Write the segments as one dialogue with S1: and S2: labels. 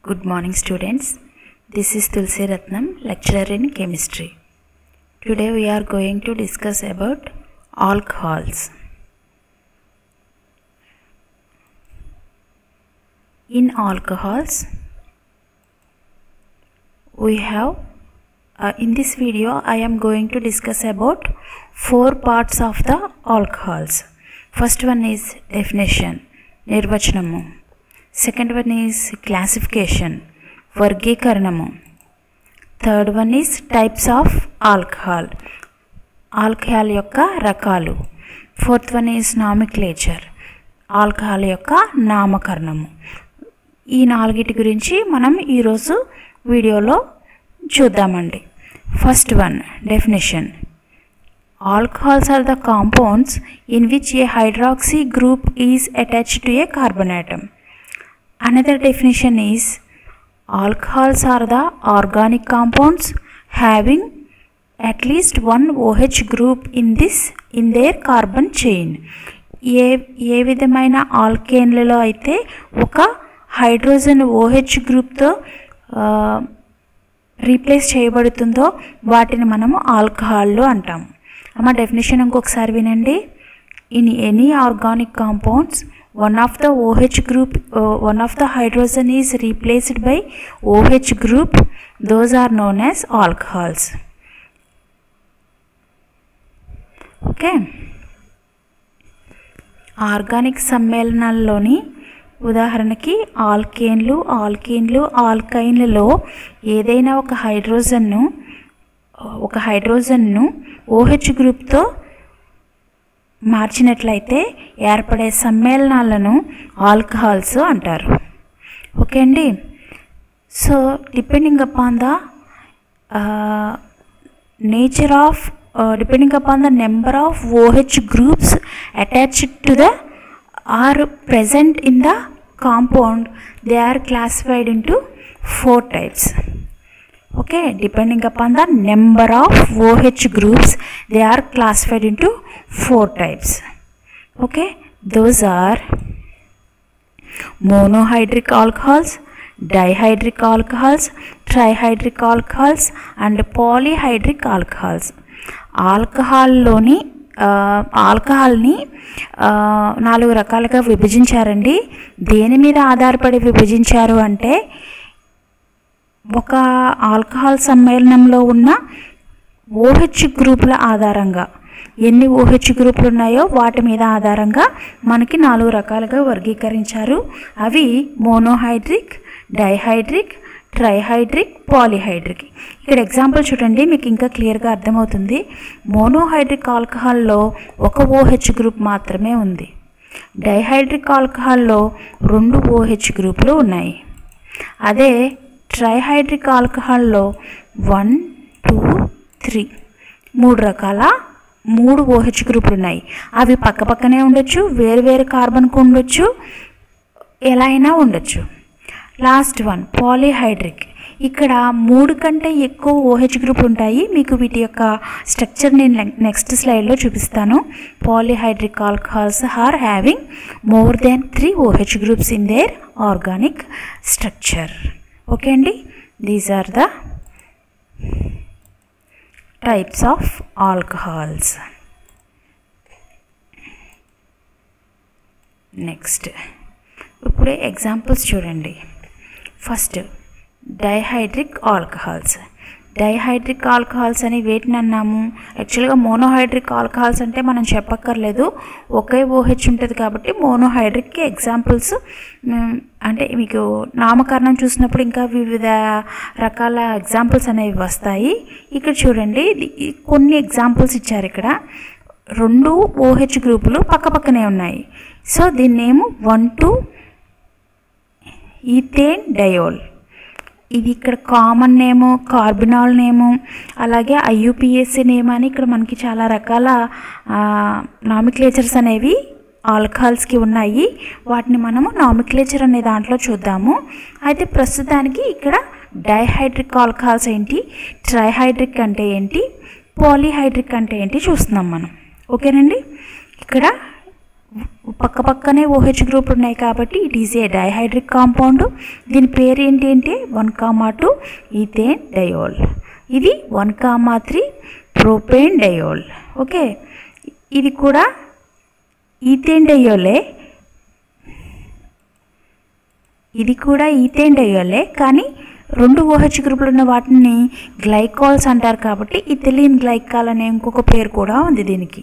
S1: Good morning students. This is Tulsi Ratnam, lecturer in chemistry. Today we are going to discuss about alcohols. In alcohols, we have, uh, in this video I am going to discuss about four parts of the alcohols. First one is definition, nirvachanam. Second one is classification వర్గీకరణము third one is types of alcohol alcohol యొక్క రకాలు fourth one is nomenclature alcohol యొక్క నామకరణము ఈ నాలుగిటి గురించి మనం ఈరోజు వీడియోలో చూద్దామండి. First one definition alcohols are the compounds in which a hydroxy group is attached to a carbon atom another definition is alcohols are the organic compounds having at least one OH group in this in their carbon chain ఏ ఏ విధమైన ఆల్కేన్లలో అయితే ఒక hydrogen OH గ్రూప్తో replace చేయబడుతుందో వాటిని మనము ఆల్కహాల్లు అంటాము అమ్మ డెఫినేషన్ ఇంకొకసారి వినండి in any organic compounds one of the OH group one of the hydrogen is replaced by OH group those are known as alcohols okay organic సమ్మేళనాల్లోని ఉదాహరణకి ఆల్కేన్లు ఆల్కీన్లు ఆల్కైన్లలో ఏదైనా ఒక హైడ్రోజన్ను ఒక హైడ్రోజన్ను ఓహెచ్ గ్రూప్తో మార్చినట్లయితే ఏర్పడే సమ్మేళనాలను ఆల్కహాల్స్ అంటారు. ఓకే అండి. So depending upon the nature of depending upon the number of OH groups attached to the are present in the compound. They are classified in four types. Okay depending upon the number of OH groups they are are classified into four types okay those are monohydric alcohols dihydric alcohols trihydric alcohols and polyhydric alcohols ఆల్కహాల్లోని ఆల్కహాల్ని నాలుగు రకాలుగా విభజించారండి దేని మీద ఆధారపడి విభజించారు అంటే ఒక alcohol సమ్మేళనంలో ఉన్న ఓహెచ్ గ్రూపుల ఆధారంగా. ఎన్ని ఓహెచ్ గ్రూపులు ఉన్నాయో వాటి మీద ఆధారంగా మనకి నాలుగు రకాలుగా వర్గీకరించారు. అవి మోనోహైడ్రిక్ డైహైడ్రిక్ ట్రైహైడ్రిక్ పాలిహైడ్రిక్. ఇక్కడ ఎగ్జాంపుల్ చూడండి మీకు ఇంకా క్లియర్గా అర్థమవుతుంది. మోనోహైడ్రిక్ ఆల్కహాల్లో ఒక ఓహెచ్ గ్రూప్ మాత్రమే ఉంది. డైహైడ్రిక్ ఆల్కహాల్లో రెండు ఓహెచ్ గ్రూపులు ఉన్నాయి. అదే ట్రైహైడ్రిక్ ఆల్కహాల్లో వన్ టూ త్రీ. మూడు రకాల మూడు ఓహెచ్ గ్రూపులు ఉన్నాయి. అవి పక్క పక్కనే ఉండొచ్చు వేరు వేరు కార్బన్కు ఉండొచ్చు ఎలా అయినా ఉండొచ్చు. Last one polyhydric. ఇక్కడ మూడు కంటే ఎక్కువ ఓహెచ్ గ్రూప్ ఉంటాయి. మీకు వీటి యొక్క స్ట్రక్చర్ నేను నెక్స్ట్ స్లైడ్లో చూపిస్తాను. Polyhydric alcohols are having more than three OH groups in their organic structure. Okay అండి? These are the types of alcohols next ఇప్పుడు ఎగ్జాంపుల్స్ చూడండి. First dihydric alcohols dihydric alcohols అని వేటిని అన్నాము? యాక్చువల్గా మోనోహైడ్రిక్ ఆల్కహాల్స్ అంటే మనం చెప్పక్కర్లేదు. ఒకే ఓహెచ్ ఉంటుంది కాబట్టి మోనోహైడ్రిక్కి ఎగ్జాంపుల్స్ అంటే మీకు నామకరణం చూసినప్పుడు ఇంకా వివిధ రకాల ఎగ్జాంపుల్స్ అనేవి వస్తాయి. ఇక్కడ చూడండి కొన్ని ఎగ్జాంపుల్స్ ఇచ్చారు ఇక్కడ. రెండు ఓహెచ్ గ్రూపులు పక్కపక్కనే ఉన్నాయి. So దీన్నేమో name one two ethane diol. ఇది ఇక్కడ కామన్ నేము కార్బినాల్ నేము అలాగే ఐయుపిఎస్సి నేమ్ అని ఇక్కడ మనకి చాలా రకాల నామిక్లేచర్స్ అనేవి ఆల్కహాల్స్కి ఉన్నాయి. వాటిని మనము నామిక్లేచర్ అనే దాంట్లో చూద్దాము. అయితే ప్రస్తుతానికి ఇక్కడ డైహైడ్రిక్ ఆల్కహాల్స్ ఏంటి? ట్రైహైడ్రిక్ అంటే ఏంటి? పాలిహైడ్రిక్ అంటే ఏంటి? చూస్తున్నాం మనం. ఓకేనండి? ఇక్కడ పక్క పక్కనే ఓహెచ్ గ్రూపులు ఉన్నాయి కాబట్టి it is a dihydric compound. దీని పేరు ఏంటి అంటే one comma two ethane diol. ఇది one comma three propane diol. Okay? ఇది కూడా ఈథేన్ డయోలే. ఇది కూడా ఈథేన్ డయోలే. కానీ రెండు ఓహెచ్ గ్రూపులు ఉన్న వాటిని గ్లైకాల్స్ అంటారు కాబట్టి ఇథిలీన్ గ్లైకాల్ అనే ఇంకొక పేరు కూడా ఉంది దీనికి.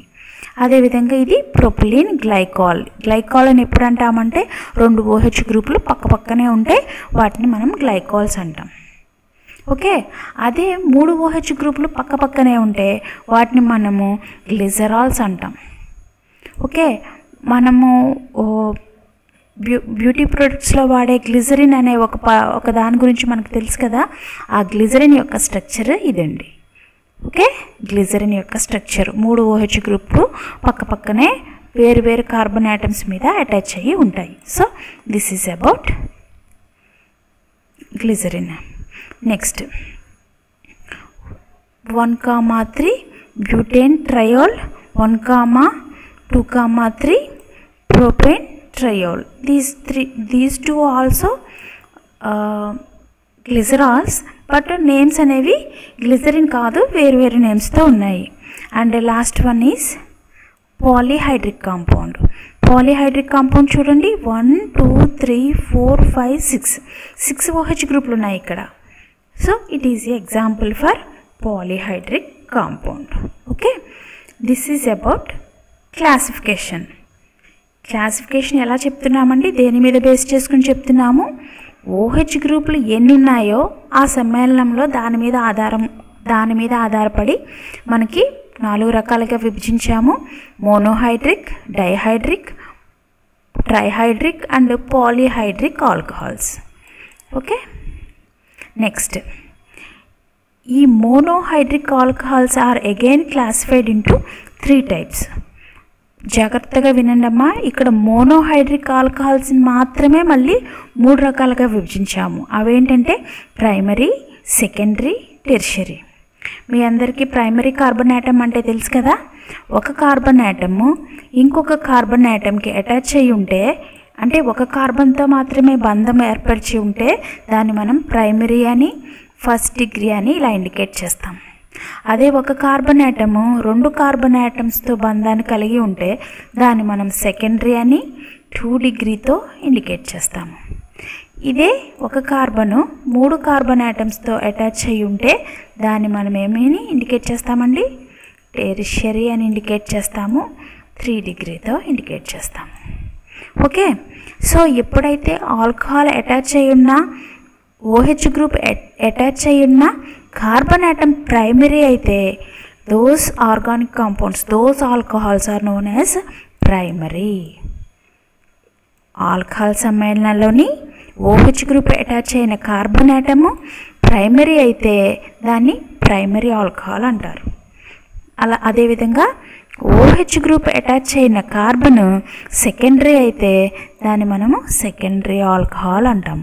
S1: అదేవిధంగా ఇది ప్రొపిలిన్ గ్లైకాల్ గ్లైకాల్ అని ఎప్పుడు అంటామంటే రెండు ఓహెచ్ గ్రూపులు పక్క పక్కనే ఉంటే వాటిని మనం గ్లైకాల్స్ అంటాం. ఓకే? అదే మూడు ఓహెచ్ గ్రూపులు పక్క పక్కనే ఉంటే వాటిని మనము గ్లిజరాల్స్ అంటాం. ఓకే? మనము బ్యూ బ్యూటీ ప్రొడక్ట్స్లో వాడే గ్లిజరిన్ అనే ఒక ప ఒక దాని గురించి మనకు తెలుసు కదా? ఆ గ్లిజరిన్ యొక్క స్ట్రక్చర్ ఇదండి. ఓకే? గ్లిజరిన్ యొక్క స్ట్రక్చర్. మూడు ఓహెచ్ గ్రూపులు పక్క పక్కనే వేరు వేరు కార్బన్ ఐటమ్స్ మీద అటాచ్ అయ్యి ఉంటాయి. So this is about glycerin. Next one comma three butane triol one comma two comma three propane triol. These three these two also uh, glycerols but names అనేవి glycerin కాదు వేరు వేరు నేమ్స్తో ఉన్నాయి. And last one is polyhydric compound. Polyhydric compound చూడండి. One two three four five six. Six OH గ్రూపులు ఉన్నాయి ఇక్కడ. So it is example for polyhydric compound. Okay? This is about classification. Classification ఎలా చెప్తున్నామండి? దేని మీద బేస్ చేసుకుని చెప్తున్నాము? ఓహెచ్ గ్రూపులు ఎన్ని ఉన్నాయో ఆ సమ్మేళనంలో దాని మీద ఆధారం దాని మీద ఆధారపడి మనకి నాలుగు రకాలుగా విభజించాము. Monohydric dihydric trihydric and polyhydric alcohols. Okay? Next. ఈ monohydric alcohols are again classified into three types. జాగ్రత్తగా వినండి అమ్మా. ఇక్కడ మోనోహైడ్రిక్ ఆల్కహాల్స్ని మాత్రమే మళ్ళీ మూడు రకాలుగా విభజించాము. అవేంటంటే ప్రైమరీ సెకండరీ టెర్షరీ. మీ అందరికీ ప్రైమరీ కార్బన్ యాటమ్ అంటే తెలుసు కదా? ఒక కార్బన్ యాటము ఇంకొక కార్బన్ యాటమ్కి అటాచ్ అయి ఉంటే అంటే ఒక కార్బన్తో మాత్రమే బంధం ఏర్పరిచి ఉంటే దాన్ని మనం ప్రైమరీ అని ఫస్ట్ డిగ్రీ అని ఇలా ఇండికేట్ చేస్తాం. అదే ఒక కార్బన్ యాటము రెండు కార్బన్ యాటమ్స్తో బంధాన్ని కలిగి ఉంటే దాన్ని మనం సెకండరీ అని టూ డిగ్రీతో ఇండికేట్ చేస్తాము. ఇదే ఒక కార్బను మూడు కార్బన్ యాటమ్స్తో అటాచ్ అయి ఉంటే దాన్ని మనం ఏమేమి ఇండికేట్ చేస్తామండి? టెరిషరీ అని ఇండికేట్ చేస్తాము త్రీ డిగ్రీతో ఇండికేట్ చేస్తాము. ఓకే సో ఎప్పుడైతే ఆల్కహాల్ అటాచ్ అయి ఉన్నా ఓహెచ్ గ్రూప్ అటాచ్ అయి ఉన్న కార్బన్ ఆటమ్ ప్రైమరీ అయితే those organic compounds those alcohols are known as primary alcohol సమ్మేళనంలోని OH group attach అయిన కార్బన్ ఆటము ప్రైమరీ అయితే దాన్ని ప్రైమరీ ఆల్కహాల్ అంటారు. అలా అదేవిధంగా ఓహెచ్ గ్రూప్ అటాచ్ అయిన కార్బన్ సెకండరీ అయితే దాన్ని మనము సెకండరీ ఆల్కహాల్ అంటాం.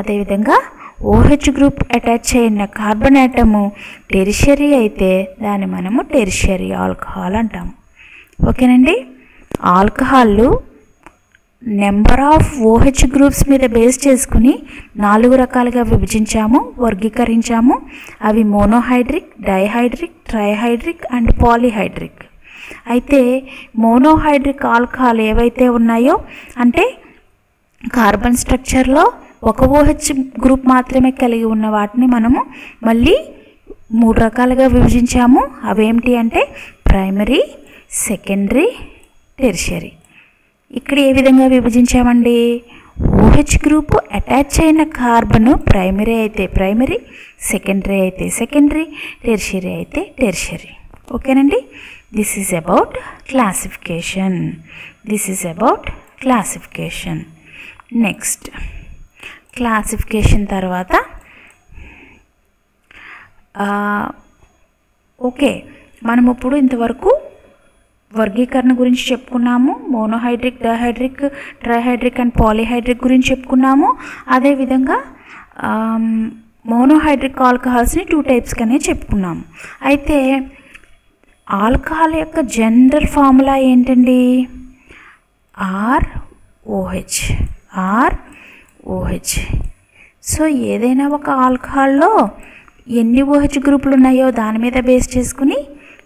S1: అదేవిధంగా ఓహెచ్ గ్రూప్ అటాచ్ అయిన కార్బన్ ఆటము టెరిషరీ అయితే దాన్ని మనము టెరిషరీ ఆల్కహాల్ అంటాము. ఓకేనండి? ఆల్కహాల్లు నెంబర్ ఆఫ్ ఓహెచ్ గ్రూప్స్ మీద బేస్ చేసుకుని నాలుగు రకాలుగా విభజించాము వర్గీకరించాము. అవి monohydric dihydric trihydric and polyhydric. అయితే మోనోహైడ్రిక్ ఆల్కహాల్ ఏవైతే ఉన్నాయో అంటే కార్బన్ స్ట్రక్చర్లో ఒక ఓహెచ్ గ్రూప్ మాత్రమే కలిగి ఉన్న వాటిని మనము మళ్ళీ మూడు రకాలుగా విభజించాము. అవేమిటి అంటే ప్రైమరీ సెకండరీ టెరిషరీ. ఇక్కడ ఏ విధంగా విభజించామండి? ఓహెచ్ గ్రూపు అటాచ్ అయిన కార్బన్ ప్రైమరీ అయితే ప్రైమరీ సెకండరీ అయితే సెకండరీ టెర్షరీ అయితే టెర్షరీ. ఓకేనండి? This is about classification this is about classification next classification తర్వాత ఓకే మనం ఇప్పుడు ఇంతవరకు వర్గీకరణ గురించి చెప్పుకున్నాము monohydric dihydric trihydric and polyhydric గురించి చెప్పుకున్నాము. అదేవిధంగా మోనోహైడ్రిక్ ఆల్కహాల్స్ని టూ టైప్స్గానే చెప్పుకున్నాము. అయితే ఆల్కహాల్ యొక్క జనరల్ ఫార్ములా ఏంటండి? R OH R OH so ఏదైనా ఒక ఆల్కహాల్లో ఎన్ని ఓహెచ్ గ్రూపులు ఉన్నాయో దాని మీద బేస్ చేసుకుని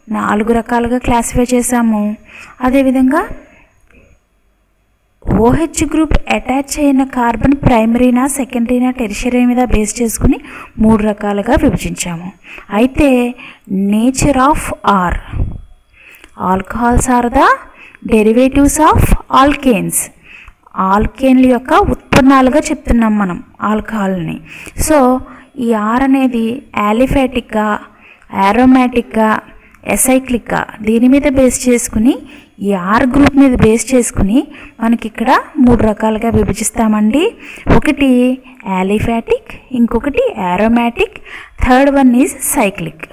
S1: నాలుగు రకాలుగా క్లాసిఫై చేసాము అదేవిధంగా ఓహెచ్ గ్రూప్ అటాచ్ అయిన కార్బన్ ప్రైమరీనా సెకండరీనా టెరిషరీ మీద బేస్ చేసుకుని మూడు రకాలుగా విభజించాము. అయితే nature of R. Alcohols are the derivatives of alkanes. ఆల్కేన్ల యొక్క ఉత్పన్నాలుగా చెప్తున్నాం మనం ఆల్కహాల్ని. సో ఈ ఆర్ అనేది యాలిఫాటిక్గా ఆరోమాటిక్గా ఎసైక్లిక్గా దీని మీద బేస్ చేసుకుని ఈ ఆర్ గ్రూప్ మీద బేస్ చేసుకుని మనకి ఇక్కడ మూడు రకాలుగా విభజిస్తామండి. ఒకటి యాలిఫాటిక్ ఇంకొకటి aromatic third one is cyclic.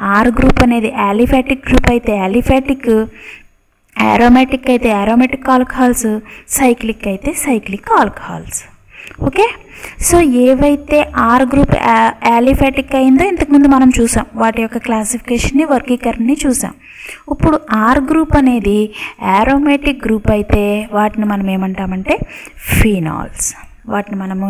S1: R group అనేది యాలిఫాటిక్ గ్రూప్ అయితే యాలిఫాటిక్ ఆరోమాటిక్ అయితే ఆరోమాటిక్ ఆల్కహాల్స్ సైక్లిక్ అయితే సైక్లిక్ ఆల్కహాల్స్ ఓకే సో ఏవైతే ఆర్ గ్రూప్ యాలిఫాటిక్ అయిందో ఇంతకుముందు మనం చూసాం. వాటి యొక్క క్లాసిఫికేషన్ని వర్గీకరణని చూసాం. ఇప్పుడు ఆర్ గ్రూప్ అనేది ఆరోమాటిక్ గ్రూప్ అయితే వాటిని మనం ఏమంటామంటే ఫీనాల్స్ వాటిని మనము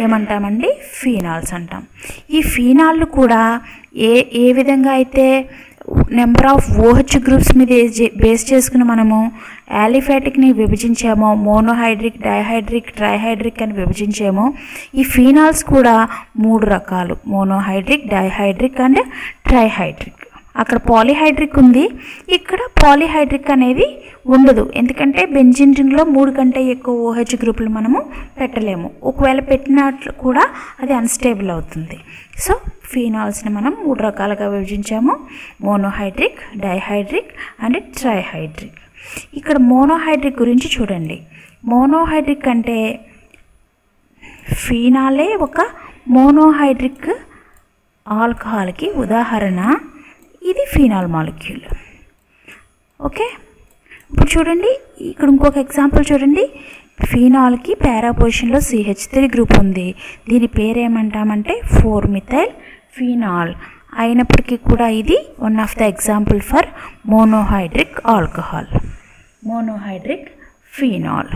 S1: ఏమంటామండి? ఫీనాల్స్ అంటాం. ఈ ఫీనాళ్ళు కూడా ఏ ఏ విధంగా అయితే నెంబర్ ఆఫ్ ఓహెచ్ గ్రూప్స్ మీద బేస్ చేసుకుని మనము యాలిఫాటిక్ని విభజించామో మోనోహైడ్రిక్ డైహైడ్రిక్ ట్రైహైడ్రిక్ అని విభజించామో. ఈ ఫీనాల్స్ కూడా మూడు రకాలు మోనోహైడ్రిక్ డైహైడ్రిక్ అండ్ ట్రైహైడ్రిక్. అక్కడ పాలిహైడ్రిక్ ఉంది. ఇక్కడ పాలిహైడ్రిక్ అనేది ఉండదు. ఎందుకంటే బెంజిన్ రింగ్లో మూడు కంటే ఎక్కువ ఓహెచ్ గ్రూపులు మనము పెట్టలేము. ఒకవేళ పెట్టినట్లు కూడా అది అన్స్టేబుల్ అవుతుంది. సో ఫీనాల్స్ని మనం మూడు రకాలుగా విభజించాము. Monohydric dihydric and trihydric. ఇక్కడ మోనోహైడ్రిక్ గురించి చూడండి. మోనోహైడ్రిక్ అంటే ఫీనాలే ఒక మోనోహైడ్రిక్ ఆల్కహాల్కి ఉదాహరణ. ఇది ఫీనాల్ మాలిక్యూల్. ఓకే? ఇప్పుడు చూడండి ఇక్కడ ఇంకొక ఎగ్జాంపుల్ చూడండి. ఫీనాల్కి పారా పొజిషన్లో సిహెచ్ త్రీ గ్రూప్ ఉంది. దీని పేరు ఏమంటామంటే ఫోర్ మిథైల్ ఫీనాల్. అయినప్పటికీ కూడా ఇది one of the example for monohydric alcohol monohydric phenol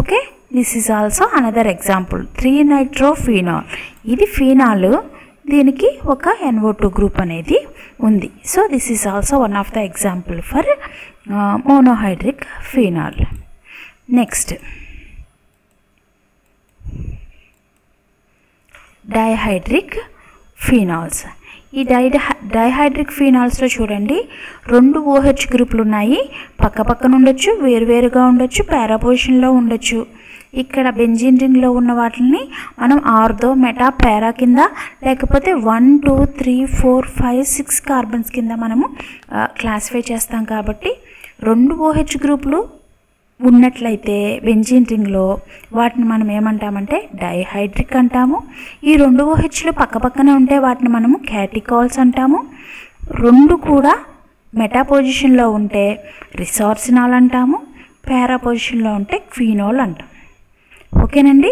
S1: okay this is also another example three nitrophenol ఇది ఫీనాల్ దీనికి ఒక ఎన్ఓ టూ గ్రూప్ అనేది ఉంది. So this is also one of the example for monohydric phenol next dihydric phenols ఈ di dihydric ఫీనాల్స్లో చూడండి. రెండు OH గ్రూపులు ఉన్నాయి. పక్క పక్కన ఉండొచ్చు వేరువేరుగా ఉండొచ్చు పారాపోజిషన్లో ఉండొచ్చు. ఇక్కడ బెంజిన్ రింగ్లో ఉన్న వాటిని మనం ఆర్దో మెటా పేరా కింద లేకపోతే one two three four five six carbons కింద మనము క్లాసిఫై చేస్తాం కాబట్టి రెండు ఓహెచ్ గ్రూపులు ఉన్నట్లయితే బెంజిన్ రింగ్లో వాటిని మనం ఏమంటామంటే డైహైడ్రిక్ అంటాము. ఈ రెండు ఓహెచ్లు పక్కపక్కనే ఉంటే వాటిని మనము క్యాటికాల్స్ అంటాము. రెండు కూడా మెటా పొజిషన్లో ఉంటే రిసార్సినాల్ అంటాము. పారా పొజిషన్లో ఉంటే క్వీనోల్ అంటాం. ఓకేనండి?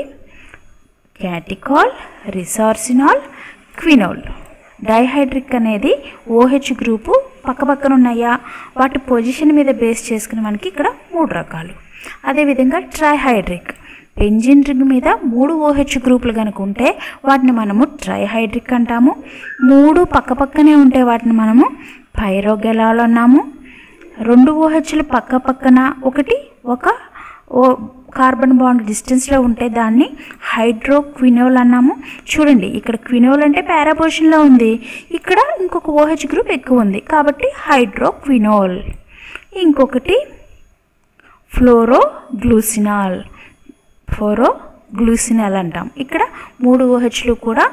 S1: Catechol resorcinol quinol. డైహైడ్రిక్ అనేది ఓహెచ్ గ్రూపు పక్కపక్కన ఉన్నాయా వాటి పొజిషన్ మీద బేస్ చేసుకుని మనకి ఇక్కడ మూడు రకాలు. అదేవిధంగా ట్రైహైడ్రిక్. బెంజిన్ రింగ్ మీద మూడు ఓహెచ్ గ్రూపులు కనుక ఉంటే వాటిని మనము ట్రైహైడ్రిక్ అంటాము. మూడు పక్కపక్కనే ఉంటే వాటిని మనము పైరోగెలాలు అన్నాము రెండు ఓహెచ్లు పక్క పక్కన ఒకటి ఒక ఓ కార్బన్ బాండ్ డిస్టెన్స్లో ఉంటే దాన్ని హైడ్రో క్వినోల్ అన్నాము. చూడండి ఇక్కడ క్వినోల్ అంటే పారాపోషన్లో ఉంది. ఇక్కడ ఇంకొక ఓహెచ్ గ్రూప్ ఎక్కువ ఉంది కాబట్టి హైడ్రో క్వినోల్ ఇంకొకటి ఫ్లోరో గ్లూసినాల్ ఫ్లోరో గ్లూసినాల్ అంటాం. ఇక్కడ మూడు ఓహెచ్లు కూడా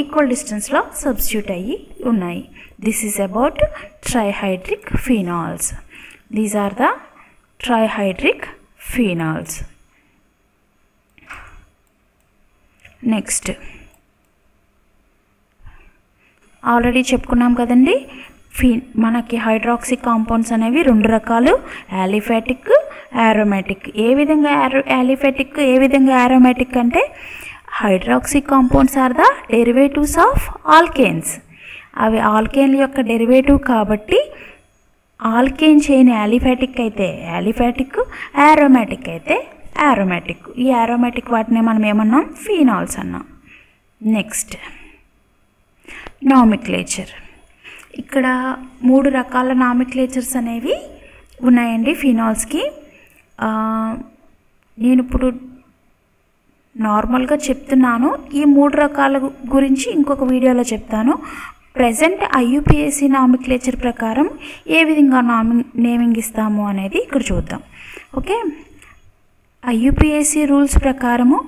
S1: ఈక్వల్ డిస్టెన్స్లో సబ్స్టిట్యూట్ అయ్యి ఉన్నాయి. This is about trihydric phenols these are the trihydric phenols. Next. Already చెప్పుకున్నాం కదండి ఫీ మనకి హైడ్రాక్సీ కాంపౌండ్స్ అనేవి రెండు రకాలు యాలిఫాటిక్ ఆరోమాటిక్ ఏ విధంగా యారో యాలిఫాటిక్ ఏ విధంగా ఆరోమాటిక్ అంటే hydroxy compounds are the derivatives of alkanes. అవి ఆల్కేన్ల యొక్క డెరివేటివ్ కాబట్టి ఆల్కేన్ చైన్ యాలిఫాటిక్ అయితే యాలిఫాటిక్ యారోమాటిక్ అయితే యారోమాటిక్ ఈ యారోమాటిక్ వాటిని మనం ఏమన్నాం? ఫీనాల్స్ అన్నాం. నెక్స్ట్ నామిక్లేచర్ ఇక్కడ మూడు రకాల నామిక్లేచర్స్ అనేవి ఉన్నాయండి ఫినాల్స్కి నేను ఇప్పుడు నార్మల్గా చెప్తున్నాను. ఈ మూడు రకాల గురించి ఇంకొక వీడియోలో చెప్తాను. ప్రజెంట్ ఐయుపిఎస్సి నామిక్లేచర్ ప్రకారం ఏ విధంగా నామి నేమింగ్ ఇస్తాము అనేది ఇక్కడ చూద్దాం. ఓకే ఐయుపిఎస్సి రూల్స్ ప్రకారము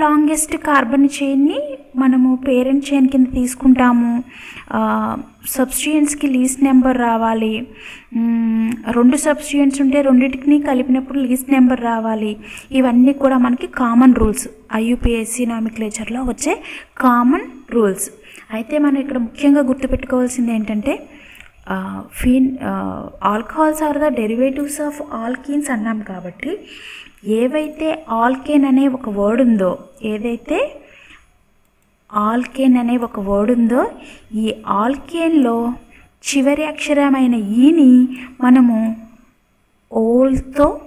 S1: లాంగెస్ట్ కార్బన్ చైన్ని మనము పేరెంట్ చైన్ కింద తీసుకుంటాము. సబ్స్టియన్స్కి లీస్ట్ నెంబర్ రావాలి. రెండు సబ్స్టియన్స్ ఉంటే రెండింటిని కలిపినప్పుడు లీస్ట్ నెంబర్ రావాలి. ఇవన్నీ కూడా మనకి కామన్ రూల్స్ ఐయుపిఎస్సి నామిక్లేచర్లో వచ్చే కామన్ రూల్స్ అయితే మనం ఇక్కడ ముఖ్యంగా గుర్తుపెట్టుకోవాల్సింది ఏంటంటే ఫీన్ alcohols are the derivatives of alkenes అన్నాం కాబట్టి ఏవైతే ఆల్కేన్ అనే ఒక వర్డ్ ఉందో ఏదైతే ఆల్కేన్ అనే ఒక వర్డ్ ఉందో ఈ ఆల్కేన్లో చివరి అక్షరమైన ఈని మనము ఓల్తో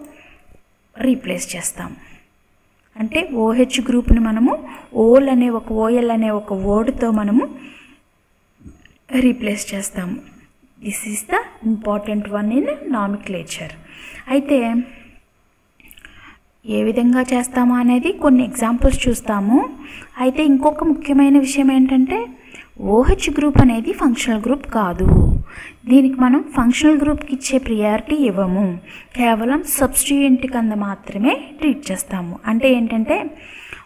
S1: రీప్లేస్ చేస్తాం. అంటే ఓహెచ్ గ్రూప్ని మనము ఓల్ అనే ఒక ఓఎల్ అనే ఒక వర్డ్తో మనము రీప్లేస్ చేస్తాము. This is the important one in nomenclature అయితే ఏ విధంగా చేస్తాము అనేది కొన్ని ఎగ్జాంపుల్స్ చూస్తాము. అయితే ఇంకొక ముఖ్యమైన విషయం ఏంటంటే ఓహెచ్ గ్రూప్ అనేది ఫంక్షనల్ గ్రూప్ కాదు. దీనికి మనం ఫంక్షనల్ గ్రూప్కి ఇచ్చే ప్రియారిటీ ఇవ్వము. కేవలం సబ్స్టిట్యూయెంట్ కింద మాత్రమే ట్రీట్ చేస్తాము. అంటే ఏంటంటే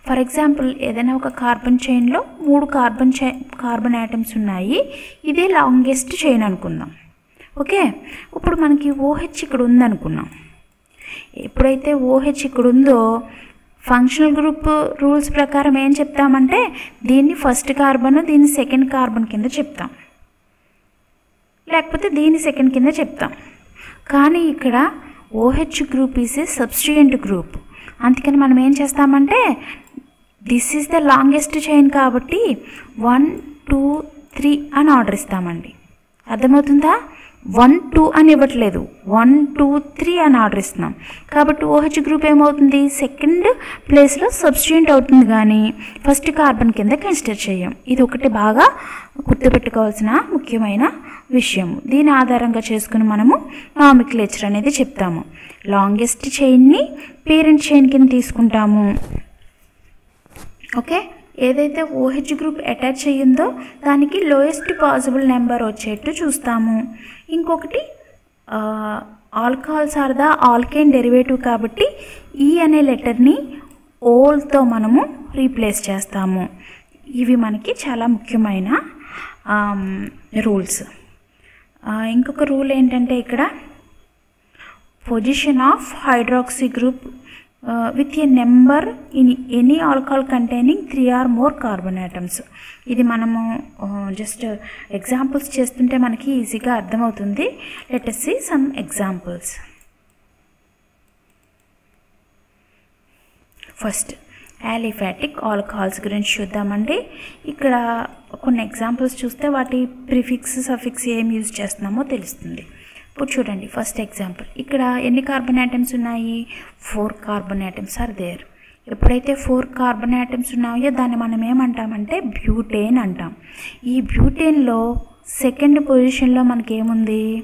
S1: ఫర్ ఎగ్జాంపుల్ ఏదైనా ఒక కార్బన్ చైన్లో మూడు కార్బన్ చై కార్బన్ యాటమ్స్ ఉన్నాయి. ఇదే లాంగెస్ట్ చైన్ అనుకుందాం. ఓకే? ఇప్పుడు మనకి ఓహెచ్ ఇక్కడ ఉందనుకున్నాం. ఎప్పుడైతే ఓహెచ్ ఇక్కడ ఉందో ఫంక్షనల్ గ్రూప్ రూల్స్ ప్రకారం ఏం చెప్తామంటే దీన్ని ఫస్ట్ కార్బన్ దీన్ని సెకండ్ కార్బన్ కింద చెప్తాం. లేకపోతే దీన్ని సెకండ్ కింద చెప్తాం. కానీ ఇక్కడ O H group is a substituent group అందుకని మనం ఏం చేస్తామంటే this is the longest chain కాబట్టి వన్ టూ త్రీ అని ఆర్డర్ ఇస్తామండి. అర్థమవుతుందా? వన్ టూ అని ఇవ్వట్లేదు. వన్ టూ త్రీ అని ఆర్డర్ ఇస్తున్నాం. కాబట్టి ఓహెచ్ గ్రూప్ ఏమవుతుంది? సెకండ్ ప్లేస్లో సబ్స్టిట్యూంట్ అవుతుంది కానీ ఫస్ట్ కార్బన్ కింద కన్సిడర్ చేయం. ఇది ఒకటి బాగా గుర్తుపెట్టుకోవాల్సిన ముఖ్యమైన విషయం దీని ఆధారంగా చేసుకుని మనము నామిక్లేచర్ అనేది చెప్తాము. లాంగెస్ట్ చైన్ని పేరెంట్ చైన్ కింద తీసుకుంటాము. ఓకే? ఏదైతే ఓహెచ్ గ్రూప్ అటాచ్ అయ్యిందో దానికి లోయెస్ట్ పాసిబుల్ నెంబర్ వచ్చేట్టు చూస్తాము. ఇంకొకటి alcohols are the alkane derivative కాబట్టి ఈ అనే లెటర్ని ఓల్తో మనము రీప్లేస్ చేస్తాము. ఇవి మనకి చాలా ముఖ్యమైన రూల్స్. ఇంకొక రూల్ ఏంటంటే ఇక్కడ position of hydroxy group with a number in any alcohol containing three or more carbon atoms ఇది మనము జస్ట్ ఎగ్జాంపుల్స్ చేస్తుంటే మనకి ఈజీగా అర్థమవుతుంది. Let us some examples first aliphatic alcohols గురించి చూద్దామండి. ఇక్కడ కొన్ని ఎగ్జాంపుల్స్ చూస్తే వాటి ప్రిఫిక్స్ సఫిక్స్ ఏం యూజ్ చేస్తున్నామో తెలుస్తుంది. ఇప్పుడు చూడండి ఫస్ట్ ఎగ్జాంపుల్ ఇక్కడ ఎన్ని కార్బన్ ఐటమ్స్ ఉన్నాయి? Four carbon atoms are there ఎప్పుడైతే ఫోర్ కార్బన్ ఐటమ్స్ ఉన్నాయో దాన్ని మనం ఏమంటామంటే బ్యూటేన్ అంటాం. ఈ బ్యూటేన్లో సెకండ్ పొజిషన్లో మనకి ఏముంది?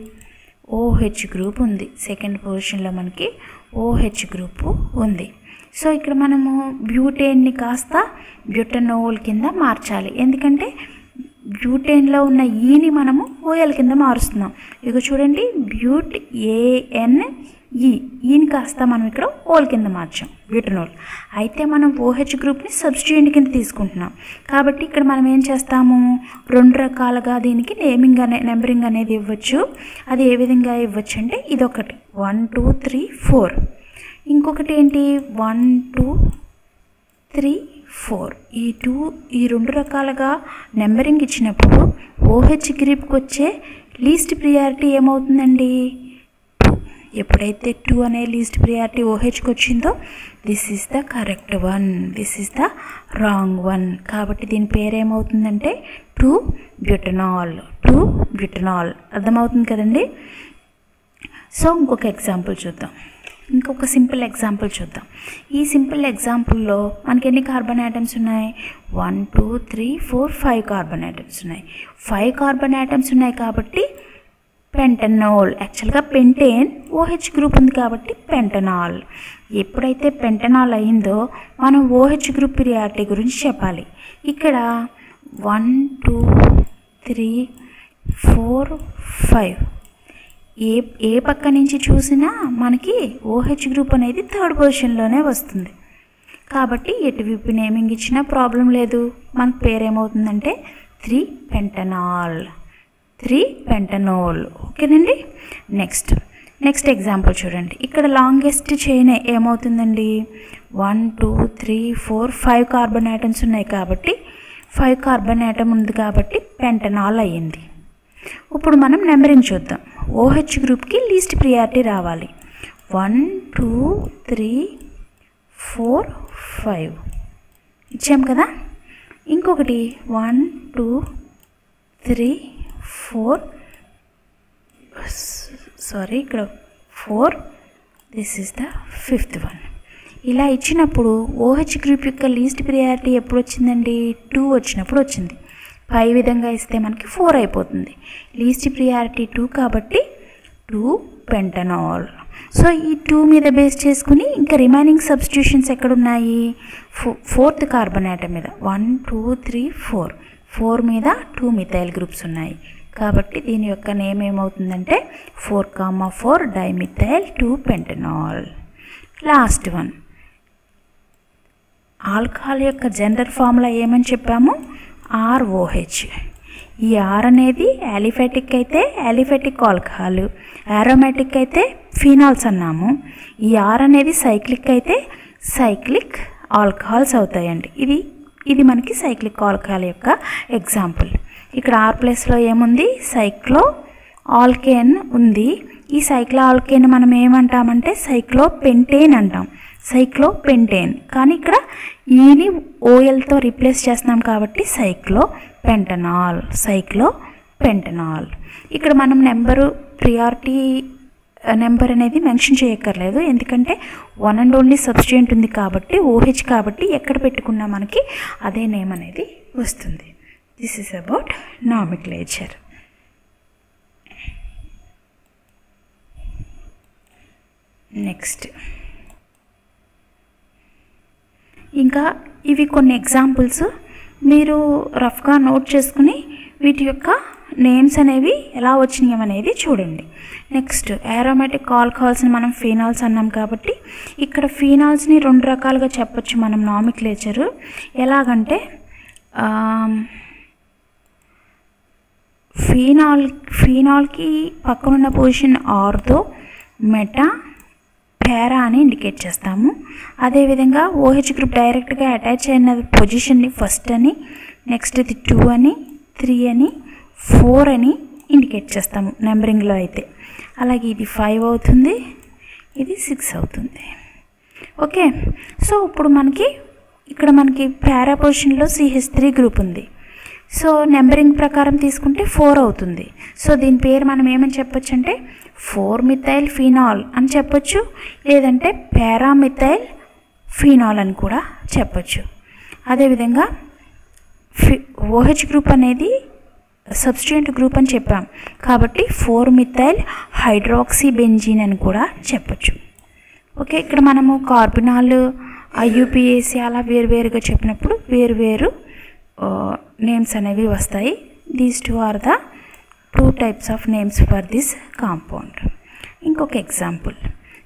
S1: ఓహెచ్ గ్రూప్ ఉంది. సెకండ్ పొజిషన్లో మనకి ఓహెచ్ గ్రూప్ ఉంది. సో ఇక్కడ మనము బ్యూటేన్ని కాస్త బ్యూటనోల్ కింద మార్చాలి. ఎందుకంటే బ్యూటేన్లో ఉన్న ఈని మనము ఓఎల్ కింద మారుస్తున్నాం. ఇక చూడండి బ్యూట్ ఏఎన్ ఈ. ఈని కాస్త మనం ఇక్కడ ఓల్ కింద మార్చాం బ్యూటనోల్ అయితే మనం ఓహెచ్ గ్రూప్ని సబ్స్టిట్యూంట్ కింద తీసుకుంటున్నాం. కాబట్టి ఇక్కడ మనం ఏం చేస్తాము? రెండు రకాలుగా దీనికి నేమింగ్ అనే నెంబరింగ్ అనేది ఇవ్వచ్చు. అది ఏ విధంగా ఇవ్వచ్చు అంటే ఇదొకటి. One two three four. ఇంకొకటి ఏంటి? One two three four. ఈ టూ ఈ రెండు రకాలుగా నెంబరింగ్ ఇచ్చినప్పుడు ఓహెచ్ గ్రిప్కి వచ్చే లీస్ట్ ప్రియారిటీ ఏమవుతుందండి? ఎప్పుడైతే టూ అనే లీస్ట్ ప్రియారిటీ ఓహెచ్కి వచ్చిందో this is the correct one. This is the wrong one. కాబట్టి దీని పేరేమవుతుందంటే టూ బ్యూటనాల్. Two butanol. అర్థమవుతుంది కదండి? సో ఇంకొక ఎగ్జాంపుల్ చూద్దాం. ఇంకొక సింపుల్ ఎగ్జాంపుల్ చూద్దాం. ఈ సింపుల్ ఎగ్జాంపుల్లో మనకి ఎన్ని కార్బన్ ఐటమ్స్ ఉన్నాయి? One two three four five carbon atoms ఉన్నాయి. ఫైవ్ కార్బన్ ఐటమ్స్ ఉన్నాయి కాబట్టి పెంటనాల్ యాక్చువల్గా పెంటేన్ ఓహెచ్ గ్రూప్ ఉంది కాబట్టి పెంటనాల్ ఎప్పుడైతే పెంటనాల్ అయిందో మనం ఓహెచ్ గ్రూప్ ప్రియారిటీ గురించి చెప్పాలి. ఇక్కడ one two three four five ఏ ఏ పక్క నుంచి చూసినా మనకి ఓహెచ్ గ్రూప్ అనేది థర్డ్ పొజిషన్లోనే వస్తుంది. కాబట్టి ఎటువైపు నేమింగ్ ఇచ్చినా ప్రాబ్లం లేదు. మన పేరు ఏమవుతుందంటే త్రీ పెంటనాల్ త్రీ పెంటనోల్ ఓకేనండి? నెక్స్ట్. నెక్స్ట్ ఎగ్జాంపుల్ చూడండి. ఇక్కడ లాంగెస్ట్ చైన్ ఏమవుతుందండి? One two three four five carbon atoms ఉన్నాయి కాబట్టి ఫైవ్ కార్బన్ ఐటమ్ ఉంది కాబట్టి పెంటనాల్ అయ్యింది. ఇప్పుడు మనం నెంబరింగ్ చూద్దాం. ఓహెచ్ గ్రూప్కి లీస్ట్ ప్రియారిటీ రావాలి. One two three four five. ఇచ్చాం కదా? ఇంకొకటి one two three four sorry ఇక్కడ four this is the fifth one. ఇలా ఇచ్చినప్పుడు ఓహెచ్ గ్రూప్ యొక్క లీస్ట్ ప్రియారిటీ ఎప్పుడు వచ్చిందండి టూ వచ్చినప్పుడు వచ్చింది. పై విధంగా ఇస్తే మనకి ఫోర్ అయిపోతుంది. లీస్ట్ ప్రియారిటీ టూ కాబట్టి టూ పెంటనాల్ సో ఈ టూ మీద బేస్ చేసుకుని ఇంకా రిమైనింగ్ సబ్స్టిట్యూషన్స్ ఎక్కడున్నాయి? ఫో ఫోర్త్ కార్బన్ ఐటమ్ మీద. One two three four four మీద టూ మిథైల్ గ్రూప్స్ ఉన్నాయి. కాబట్టి దీని యొక్క నేమ్ ఏమవుతుందంటే four comma four dimethyl two pentanol last one alcohol యొక్క జనరల్ ఫార్ములా ఏమని చెప్పాము? R O H. ఈ ఆర్ అనేది యాలిఫెటిక్ అయితే యాలిఫెటిక్ ఆల్కహాల్ ఆరోమాటిక్ అయితే ఫినాల్స్ అన్నాము. ఈ ఆర్ అనేది సైక్లిక్ అయితే సైక్లిక్ ఆల్కహాల్స్ అవుతాయండి. ఇది ఇది మనకి సైక్లిక్ ఆల్కహాల్ యొక్క ఎగ్జాంపుల్. ఇక్కడ ఆర్ ప్లస్లో ఏముంది? సైక్లో ఆల్కేన్ ఉంది. ఈ సైక్లో ఆల్కేన్ మనం ఏమంటామంటే సైక్లో పెంటేన్ అంటాం. సైక్లోపెంటేన్. కానీ ఇక్కడ e ఈని ఓఎల్తో రీప్లేస్ చేస్తున్నాం కాబట్టి సైక్లో పెంటనాల్ సైక్లో పెంటనాల్ ఇక్కడ మనం నెంబరు ప్రియారిటీ నెంబర్ అనేది మెన్షన్ చేయక్కర్లేదు. ఎందుకంటే వన్ అండ్ ఓన్లీ సబ్స్టిట్యూంట్ ఉంది కాబట్టి ఓహెచ్ కాబట్టి ఎక్కడ పెట్టుకున్నా మనకి అదే నేమ్ అనేది వస్తుంది. This is about nomenclature next ఇంకా ఇవి కొన్ని ఎగ్జాంపుల్స్ మీరు రఫ్గా నోట్ చేసుకుని వీటి యొక్క నేమ్స్ అనేవి ఎలా వచ్చినాయి అనేది చూడండి. నెక్స్ట్ ఏరోమేటిక్ ఆల్కహాల్స్ని మనం ఫీనాల్స్ అన్నాం కాబట్టి ఇక్కడ ఫీనాల్స్ని రెండు రకాలుగా చెప్పొచ్చు మనం నామిక్లేచరు ఎలాగంటే ఫీనాల్ ఫీనాల్కి పక్కనున్న పొజిషన్ ఆర్తో మెటా పేరా అని ఇండికేట్ చేస్తాము. అదేవిధంగా ఓహెచ్ గ్రూప్ డైరెక్ట్గా అటాచ్ అయిన పొజిషన్ని ఫస్ట్ అని నెక్స్ట్ ఇది టూ అని త్రీ అని ఫోర్ అని ఇండికేట్ చేస్తాము నెంబరింగ్లో అయితే. అలాగే ఇది ఫైవ్ అవుతుంది ఇది సిక్స్ అవుతుంది. ఓకే? సో ఇప్పుడు మనకి ఇక్కడ మనకి పారా పొజిషన్లో సిహెచ్ త్రీ గ్రూప్ ఉంది. సో నెంబరింగ్ ప్రకారం తీసుకుంటే ఫోర్ అవుతుంది. సో దీని పేరు మనం ఏమని చెప్పొచ్చు అంటే ఫోర్ మిథైల్ ఫినాల్ అని చెప్పొచ్చు. లేదంటే పారామిథైల్ ఫినాల్ అని కూడా చెప్పొచ్చు. అదేవిధంగా ఫి ఓహెచ్ గ్రూప్ అనేది సబ్స్టిట్యూంట్ గ్రూప్ అని చెప్పాం. కాబట్టి ఫోర్ మిథైల్ హైడ్రాక్సీ బెంజీన్ అని కూడా చెప్పొచ్చు. ఓకే ఇక్కడ మనము కార్బినాల్ ఐయుపిఏసి అలా వేరువేరుగా చెప్పినప్పుడు వేరువేరు నేమ్స్ అనేవి వస్తాయి. These two are the two types of names for this compound ఇంకొక ఎగ్జాంపుల్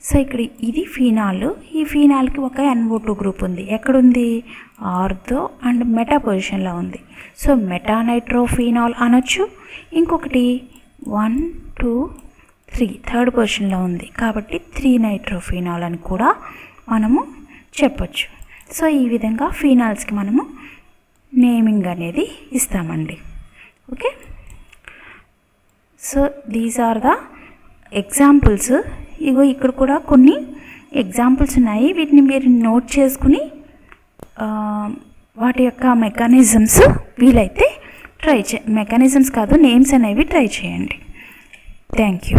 S1: సో ఇక్కడ ఇది ఫీనాల్ ఈ ఫీనాల్కి ఒక ఎన్ఓ టూ గ్రూప్ ఉంది. ఎక్కడుంది? ఆర్థో అండ్ మెటా పొజిషన్లో ఉంది. సో మెటానైట్రోఫీనాల్ అనొచ్చు. ఇంకొకటి వన్ టూ త్రీ థర్డ్ పొజిషన్లో ఉంది. కాబట్టి త్రీ నైట్రోఫీనాల్ అని కూడా మనము చెప్పచ్చు. సో ఈ విధంగా ఫీనాల్స్కి మనము నేమింగ్ అనేది ఇస్తామండి. Okay so these are the examples ఇగో ఇక్కడ కూడా కొన్ని ఎగ్జాంపుల్స్ ఉన్నాయి. వీటిని మీరు నోట్ చేసుకుని వాటి యొక్క మెకానిజమ్స్ వీలైతే ట్రై చే మెకానిజమ్స్ కాదు నేమ్స్ అనేవి ట్రై చేయండి. Thank you